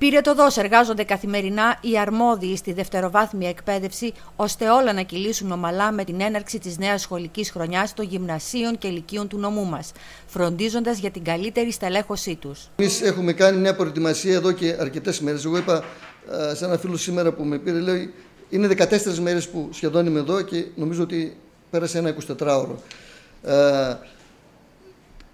Πήρε το δός εργάζονται καθημερινά οι αρμόδιοι στη δευτεροβάθμια εκπαίδευση, ώστε όλα να κυλήσουν ομαλά με την έναρξη της νέας σχολικής χρονιάς των γυμνασίων και ηλικίων του νομού μας, φροντίζοντας για την καλύτερη στελέχωσή τους. Εμείς έχουμε κάνει μια προετοιμασία εδώ και αρκετές μέρες. Εγώ είπα σε ένα φίλο σήμερα που με πήρε, λέω, είναι 14 μέρες που σχεδόν είμαι εδώ και νομίζω ότι πέρασε ένα 24ωρο. Ε,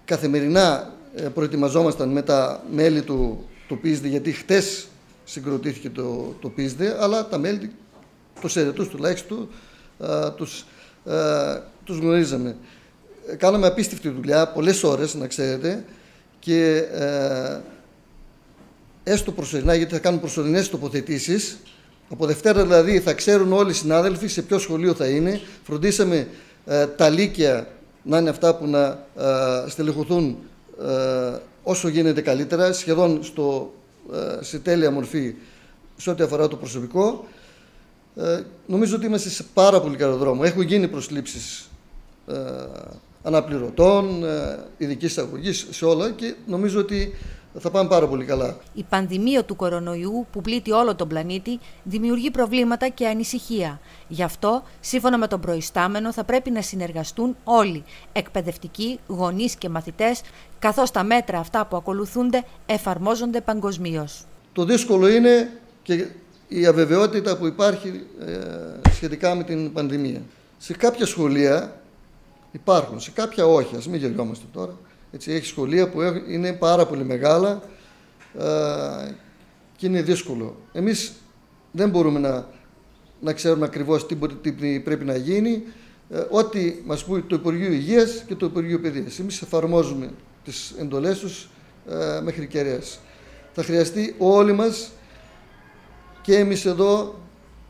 καθημερινά ε, προετοιμαζόμασταν με τα μέλη του το ΠΙΣΔΕ, γιατί χτες συγκροτήθηκε το, το ΠΙΣΔΕ, αλλά τα μέλη, τους αιρετούς τουλάχιστον, α, τους, α, τους γνωρίζαμε. Κάναμε απίστευτη δουλειά, πολλές ώρες, να ξέρετε, και α, έστω προσωρινά, γιατί θα κάνουν προσωρινές τοποθετήσεις, από Δευτέρα δηλαδή θα ξέρουν όλοι οι συνάδελφοι σε ποιο σχολείο θα είναι. Φροντίσαμε τα λύκεια να είναι αυτά που να στελεχωθούν όσο γίνεται καλύτερα, σχεδόν στο, ε, σε τέλεια μορφή σε ό,τι αφορά το προσωπικό. Ε, νομίζω ότι είμαστε σε πάρα πολύ καλό δρόμο. Έχουν γίνει προσλήψεις ε, αναπληρωτών, ε, ειδικής αγωγής σε όλα και νομίζω ότι θα πάμε πάρα πολύ καλά. Η πανδημία του κορονοϊού που πλήττει όλο τον πλανήτη δημιουργεί προβλήματα και ανησυχία. Γι' αυτό, σύμφωνα με τον προϊστάμενο, θα πρέπει να συνεργαστούν όλοι, εκπαιδευτικοί, γονείς και μαθητές, καθώς τα μέτρα αυτά που ακολουθούνται εφαρμόζονται παγκοσμίως. Το δύσκολο είναι και η αβεβαιότητα που υπάρχει ε, σχετικά με την πανδημία. Σε κάποια σχολεία υπάρχουν, σε κάποια όχι, ας μην γελιόμαστε τώρα, έτσι, έχει σχολεία που είναι πάρα πολύ μεγάλα και είναι δύσκολο. Εμείς δεν μπορούμε να, να ξέρουμε ακριβώς τι, τι πρέπει να γίνει. Ε, ό,τι μας πει το Υπουργείο Υγείας και το Υπουργείο Παιδείας. Εμείς εφαρμόζουμε τις εντολές τους ε, μέχρι κεραίας. Θα χρειαστεί όλοι μας και εμείς εδώ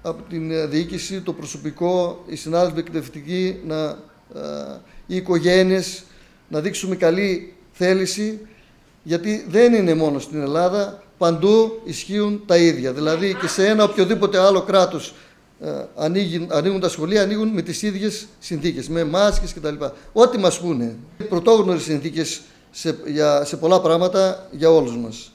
από την διοίκηση, το προσωπικό, οι συνάδελφοι εκπαιδευτικοί, να, ε, οι οικογένειες, να δείξουμε καλή θέληση, γιατί δεν είναι μόνο στην Ελλάδα, παντού ισχύουν τα ίδια. Δηλαδή και σε ένα οποιοδήποτε άλλο κράτος ε, ανοίγουν, ανοίγουν τα σχολεία, ανοίγουν με τις ίδιες συνθήκες, με μάσκες κτλ. Ό,τι μας πούνε. Πρωτόγνωρες συνθήκες σε, για, σε πολλά πράγματα για όλους μας.